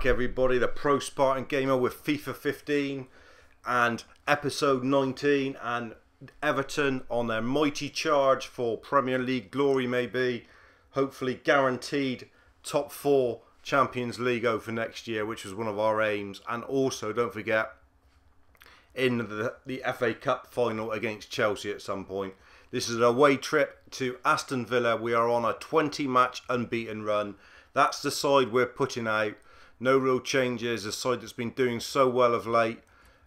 back everybody, the Pro Spartan Gamer with FIFA 15 and episode 19 and Everton on their mighty charge for Premier League glory maybe, hopefully guaranteed top 4 Champions League over next year which was one of our aims and also don't forget in the, the FA Cup final against Chelsea at some point. This is an away trip to Aston Villa. We are on a 20 match unbeaten run. That's the side we're putting out. No real changes. A side that's been doing so well of late.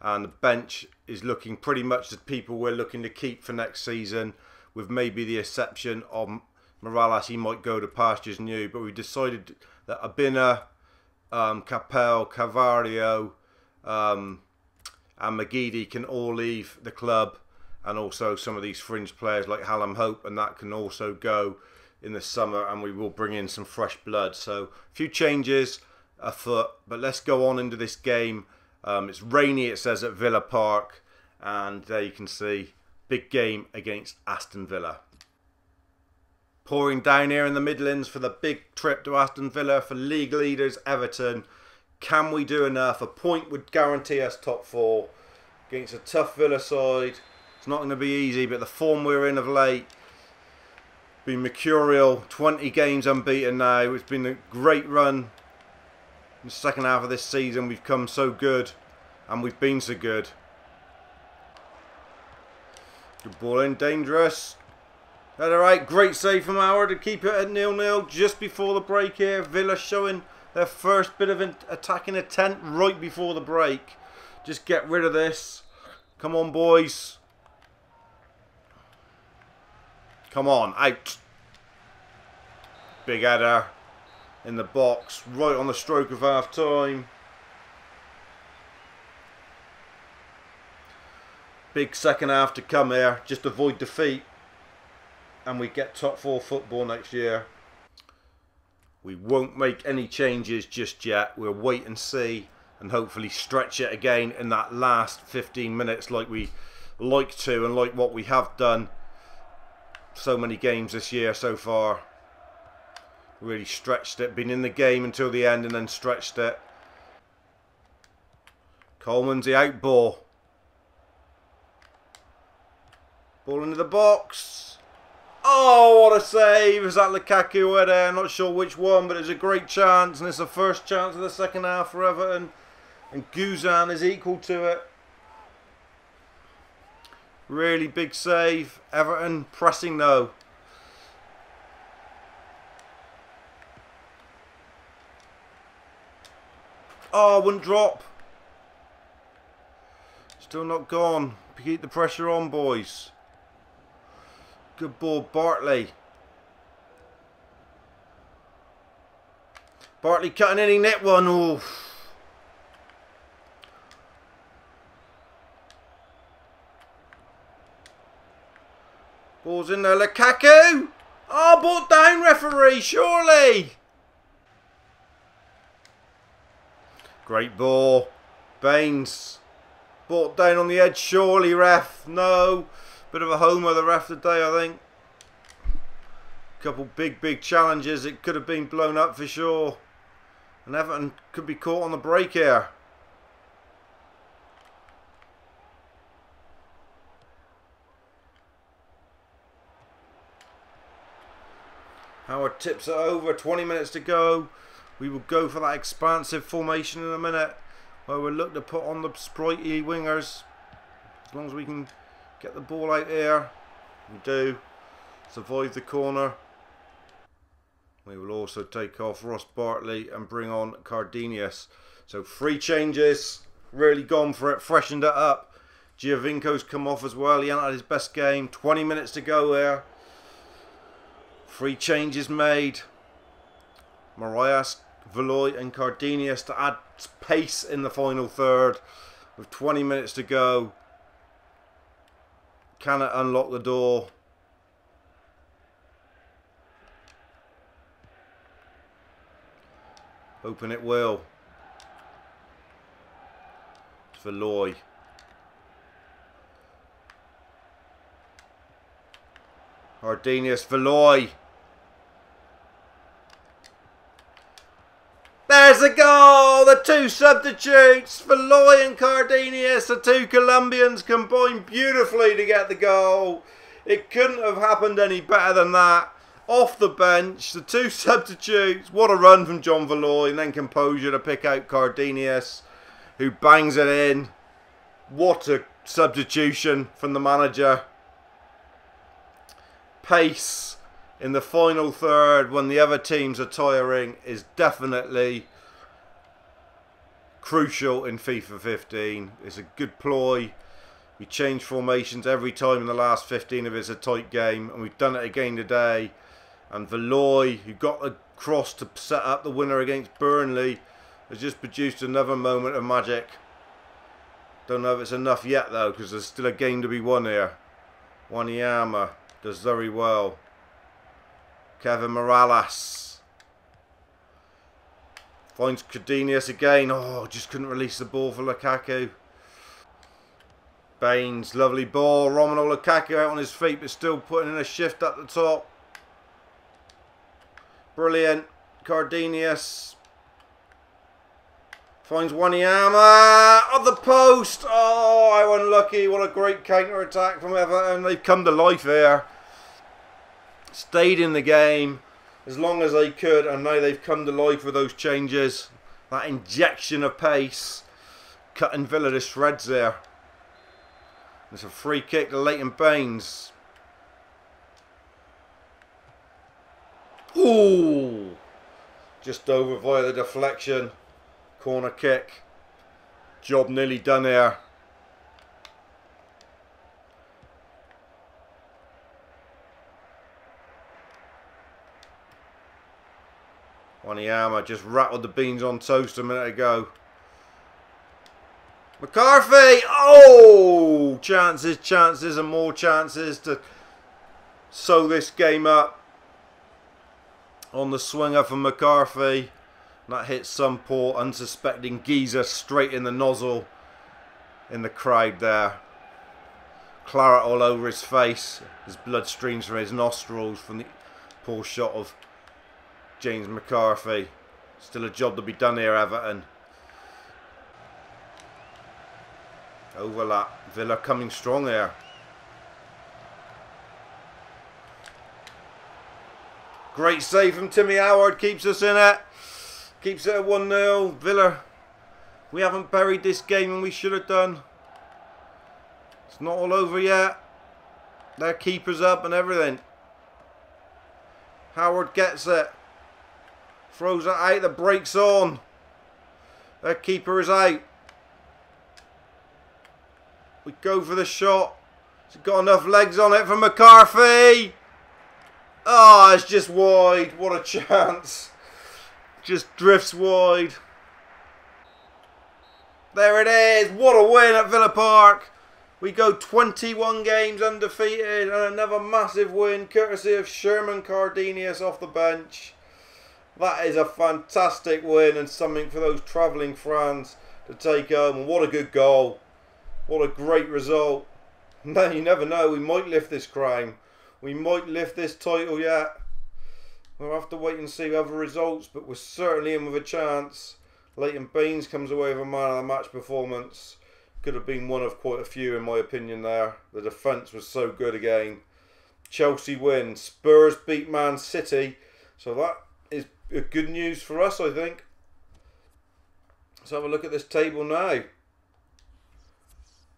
And the bench is looking pretty much the people we're looking to keep for next season, with maybe the exception of Morales. He might go to pastures new, but we decided that Abina, um, Capel, Cavario, um, and Magidi can all leave the club, and also some of these fringe players like Hallam Hope, and that can also go in the summer, and we will bring in some fresh blood. So a few changes afoot, but let's go on into this game. Um, it's rainy, it says at Villa Park, and there you can see big game against Aston Villa. Pouring down here in the Midlands for the big trip to Aston Villa for league leaders Everton. Can we do enough? A point would guarantee us top four against a tough Villa side. It's not going to be easy, but the form we're in of late been mercurial. 20 games unbeaten now. It's been a great run. In the second half of this season, we've come so good, and we've been so good. Good ball in, dangerous. All right, great save from Howard to keep it at nil-nil just before the break here. Villa showing their first bit of attacking attempt right before the break. Just get rid of this. Come on, boys. Come on, out. Big header in the box, right on the stroke of half time. Big second half to come here. Just avoid defeat. And we get top four football next year. We won't make any changes just yet. We'll wait and see and hopefully stretch it again in that last 15 minutes like we like to and like what we have done so many games this year so far. Really stretched it, been in the game until the end and then stretched it. Coleman's the out ball. Ball into the box. Oh, what a save. Is that Lukaku there? Not sure which one, but it's a great chance. And it's the first chance of the second half for Everton. And Guzan is equal to it. Really big save. Everton pressing though. Oh, wouldn't drop. Still not gone. Keep the pressure on, boys. Good ball, Barkley. Barkley cutting any net one. Oof. Ball's in there. Lukaku! Oh, brought down, referee, surely! Great ball. Baines. Brought down on the edge, surely, ref. No. Bit of a homer, the ref today, I think. Couple big, big challenges. It could have been blown up for sure. And Everton could be caught on the break here. Howard tips it over. 20 minutes to go. We will go for that expansive formation in a minute. Where we'll look to put on the sprightly wingers. As long as we can get the ball out here. We do. Survive the corner. We will also take off Ross Barkley and bring on Cardenas. So three changes. Really gone for it. Freshened it up. Giovinco's come off as well. He had his best game. 20 minutes to go here. Three changes made. Marias, Valoy and Cardenas to add pace in the final third. With 20 minutes to go. Can it unlock the door? Open it will. Valoy. Cardenas Valoy. There's a goal! The two substitutes, Valoy and Cardenas, the two Colombians combined beautifully to get the goal. It couldn't have happened any better than that. Off the bench, the two substitutes. What a run from John Valoy and then composure to pick out Cardenas, who bangs it in. What a substitution from the manager. Pace in the final third when the other teams are tiring is definitely crucial in FIFA 15. It's a good ploy. We change formations every time in the last 15 if it's a tight game, and we've done it again today. And Valoy, who got the cross to set up the winner against Burnley, has just produced another moment of magic. Don't know if it's enough yet though, because there's still a game to be won here. Wanyama does very well. Kevin Morales. Finds Cardenas again. Oh, just couldn't release the ball for Lukaku. Baines, lovely ball. Romelu Lukaku out on his feet, but still putting in a shift at the top. Brilliant. Cardenas. Finds Wanyama at the post. Oh, I unlucky. What a great counter attack from Everton. They've come to life here stayed in the game as long as they could, and now they've come to life with those changes. That injection of pace, cutting Villa to shreds there. It's a free kick to Leighton Baines. Ooh! Just over via the deflection. Corner kick. Job nearly done here. Wanyama just rattled the beans on toast a minute ago. McCarthy! Oh! Chances, chances and more chances to sew this game up. On the swinger from McCarthy. That hits some poor unsuspecting geezer straight in the nozzle in the crowd there. Claret all over his face. His blood streams from his nostrils from the poor shot of James McCarthy. Still a job to be done here, Everton. Overlap. Villa coming strong here. Great save from Timmy Howard. Keeps us in it. Keeps it at 1-0. Villa. We haven't buried this game and we should have done. It's not all over yet. Their keeper's up and everything. Howard gets it. Throws it out, the brakes on. Their keeper is out. We go for the shot. It's got enough legs on it for McCarthy. Oh, it's just wide. What a chance. Just drifts wide. There it is. What a win at Villa Park. We go 21 games undefeated and another massive win courtesy of Sherman Cardenas off the bench. That is a fantastic win and something for those travelling fans to take home. What a good goal. What a great result. No, you never know. We might lift this crown. We might lift this title yet. We'll have to wait and see other results, but we're certainly in with a chance. Leighton Baines comes away with a man of the match performance. Could have been one of quite a few in my opinion there. The defence was so good again. Chelsea win. Spurs beat Man City. So that good news for us, I think. Let's have a look at this table now.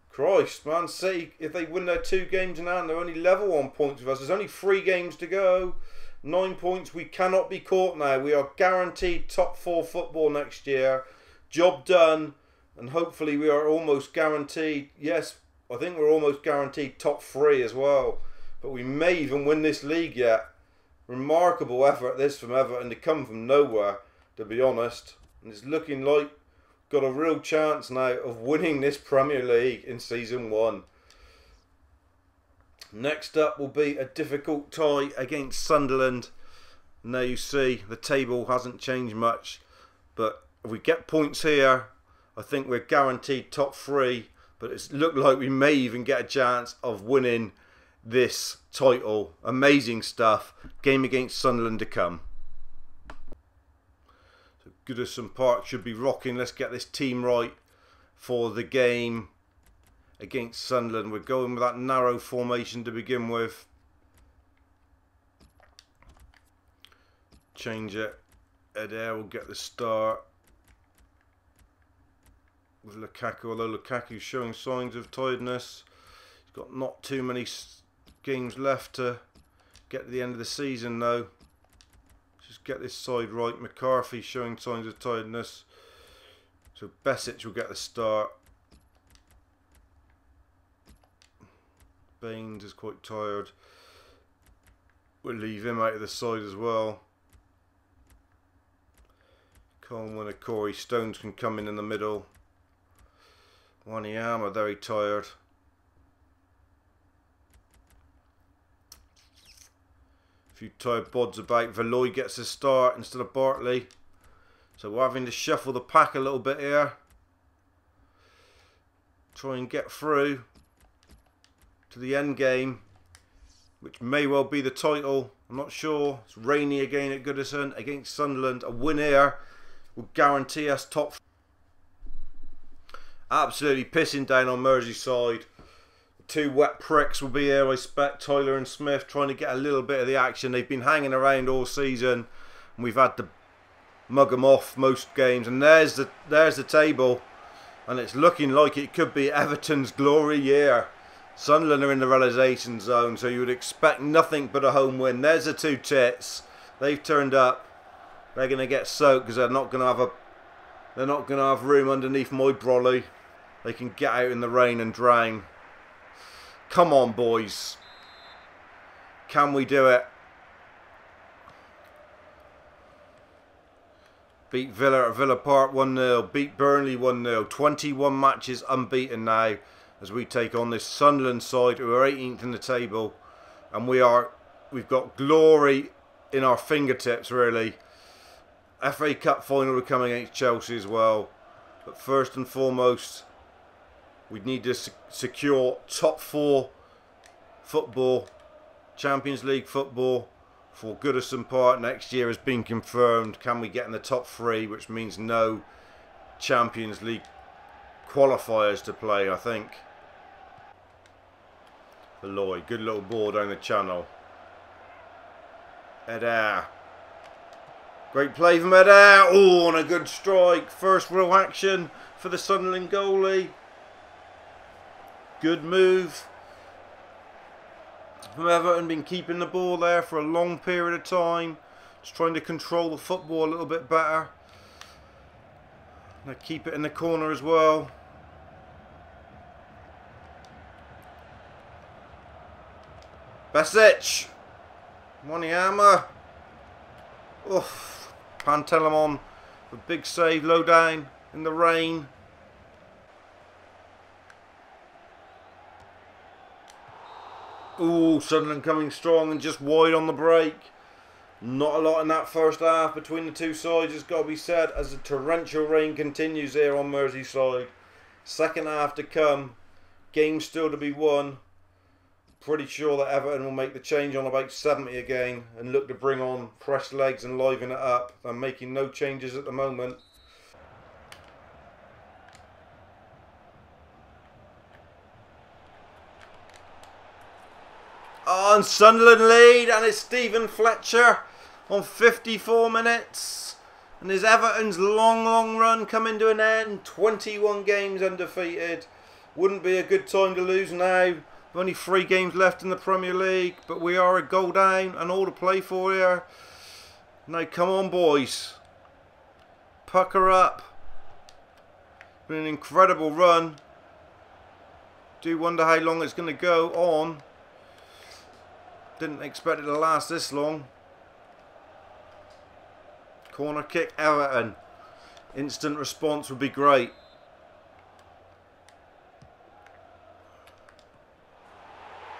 Christ, Man City, if they win their two games hand, they're only level on points with us. There's only three games to go. Nine points. We cannot be caught now. We are guaranteed top four football next year. Job done. And hopefully we are almost guaranteed. Yes, I think we're almost guaranteed top three as well. But we may even win this league yet. Remarkable effort this from Everton to come from nowhere, to be honest. And it's looking like got a real chance now of winning this Premier League in season one. Next up will be a difficult tie against Sunderland. Now you see the table hasn't changed much, but if we get points here, I think we're guaranteed top three. But it's looked like we may even get a chance of winning this title. Amazing stuff. Game against Sunderland to come. So Goodison Park should be rocking. Let's get this team right for the game against Sunderland. We're going with that narrow formation to begin with. Change it. Eder will get the start with Lukaku, although Lukaku's showing signs of tiredness. He's got not too many games left to get to the end of the season though. Just get this side right. McCarthy showing signs of tiredness. So Besic will get the start. Baines is quite tired. We'll leave him out of the side as well. Coleman and Corey Stones can come in in the middle. Wanyama very tired. Few tired bods about. Valoy gets a start instead of Barkley. So we're having to shuffle the pack a little bit here. Try and get through to the end game, which may well be the title. I'm not sure. It's rainy again at Goodison against Sunderland. A win here will guarantee us top absolutely pissing down on Merseyside. Two wet pricks will be here, I expect. Tyler and Smith trying to get a little bit of the action. They've been hanging around all season, and we've had to mug them off most games. And there's the there's the table, and it's looking like it could be Everton's glory year. Sunderland are in the relegation zone, so you would expect nothing but a home win. There's the two tits. They've turned up. They're going to get soaked because they're not going to have a they're not going to have room underneath my brolly. They can get out in the rain and drown. Come on, boys. Can we do it? Beat Villa at Villa Park 1-0. Beat Burnley 1-0. 21 matches unbeaten now as we take on this Sunderland side who are 18th in the table. And we are, we've got glory in our fingertips really. FA Cup final come against Chelsea as well. But first and foremost, we need to secure top four football, Champions League football for Goodison Park next year has been confirmed. Can we get in the top three, which means no Champions League qualifiers to play, I think. Lloyd, good little ball down the channel. Eder. Great play from Eder. Oh, and a good strike. First real action for the Sunderland goalie. Good move from Everton. Been keeping the ball there for a long period of time. Just trying to control the football a little bit better. Now keep it in the corner as well. Besic. Wanyama. Oof. Pantelimon. A big save low down in the rain. Ooh, Sunderland coming strong and just wide on the break. Not a lot in that first half between the two sides, it's got to be said, as the torrential rain continues here on Merseyside. Second half to come, game still to be won. Pretty sure that Everton will make the change on about 70 again and look to bring on fresh legs and liven it up. They're making no changes at the moment. On Sunderland lead and it's Steven Fletcher on 54 minutes. And is Everton's long long run coming to an end? 21 games undefeated. Wouldn't be a good time to lose now. Only three games left in the Premier League but we are a goal down and all to play for here now come on boys. Pucker up. Been an incredible run. Do wonder how long it's going to go on didn't expect it to last this long. Corner kick, Everton. Instant response would be great.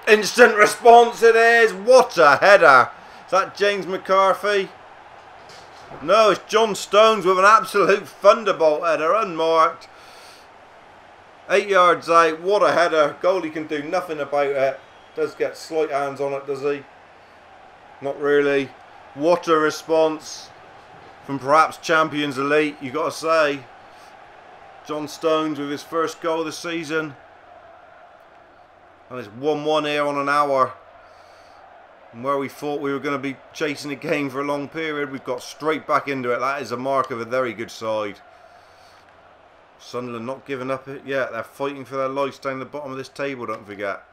Instant response it is. What a header. Is that James McCarthy? No, it's John Stones with an absolute thunderbolt header, unmarked. Eight yards out. What a header. Goalie can do nothing about it. Does get slight hands on it, does he? Not really. What a response. from perhaps Champions Elite, you've got to say. John Stones with his first goal of the season. And it's 1-1 here on an hour. And where we thought we were going to be chasing the game for a long period, we've got straight back into it. That is a mark of a very good side. Sunderland not giving up it yet. They're fighting for their lives down the bottom of this table, don't forget.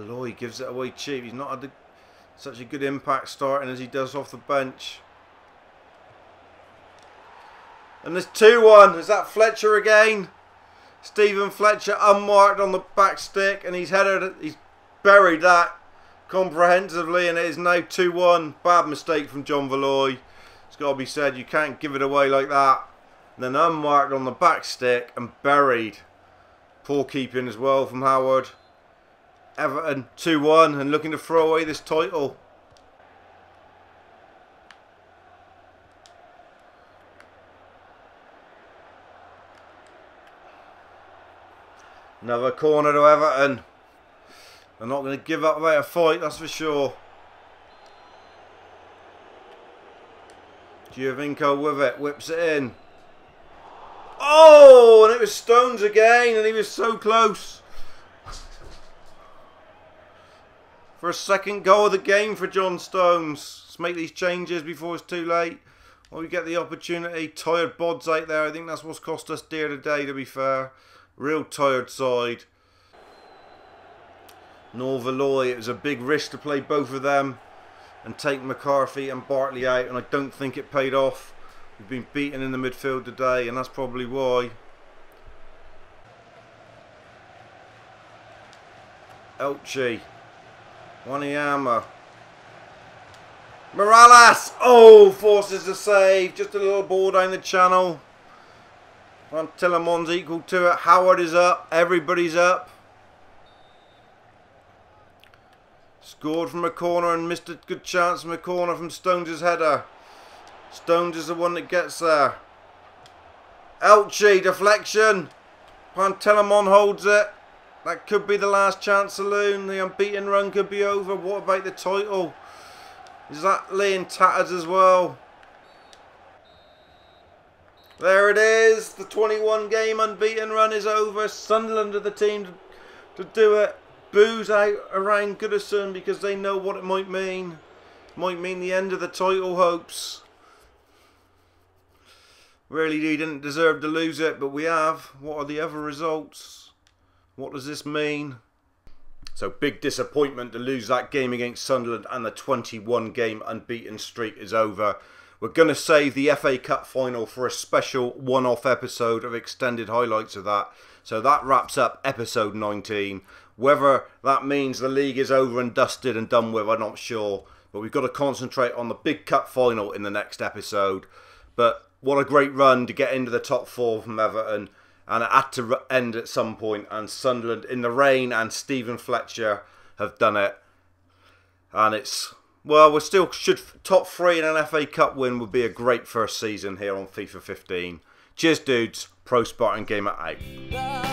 Lloyd gives it away cheap. He's not had the, such a good impact starting as he does off the bench. And there's 2-1. Is that Fletcher again? Stephen Fletcher unmarked on the back stick and he's headed, he's buried that comprehensively and it is now 2-1. Bad mistake from John Valoy. It's got to be said, you can't give it away like that. And then unmarked on the back stick and buried. Poor keeping as well from Howard. Everton 2-1 and looking to throw away this title. Another corner to Everton. They're not going to give up without a fight, that's for sure. Giovinco with it, whips it in. Oh, and it was Stones again, and he was so close. For a second goal of the game for John Stones. Let's make these changes before it's too late. Or we get the opportunity. Tired bods out there. I think that's what's cost us dear today, to be fair. Real tired side. Norvaloy, it was a big risk to play both of them and take McCarthy and Barkley out, and I don't think it paid off. We've been beaten in the midfield today, and that's probably why. Elche. Wanyama. Morales! Oh, forces a save. Just a little ball down the channel. Tillamon's equal to it. Howard is up. Everybody's up. Scored from a corner and missed a good chance from a corner from Stones' header. Stones is the one that gets there. Elche, deflection. Pantelimon holds it. That could be the last chance saloon. The unbeaten run could be over. What about the title? Is that laying tatters as well? There it is. The 21 game unbeaten run is over. Sunderland are the team to, to do it. Booze out around Goodison because they know what it might mean. Might mean the end of the title hopes. Really, he didn't deserve to lose it, but we have. What are the other results? What does this mean? So big disappointment to lose that game against Sunderland and the 21 game unbeaten streak is over. We're going to save the FA Cup final for a special one-off episode of extended highlights of that. So that wraps up episode 19. Whether that means the league is over and dusted and done with, I'm not sure. But we've got to concentrate on the big cup final in the next episode. But what a great run to get into the top four from Everton. And it had to end at some point. And Sunderland in the rain and Stephen Fletcher have done it. And it's well, we still should top three in an FA Cup win would be a great first season here on FIFA 15. Cheers, dudes. Pro Spartan Gamer out.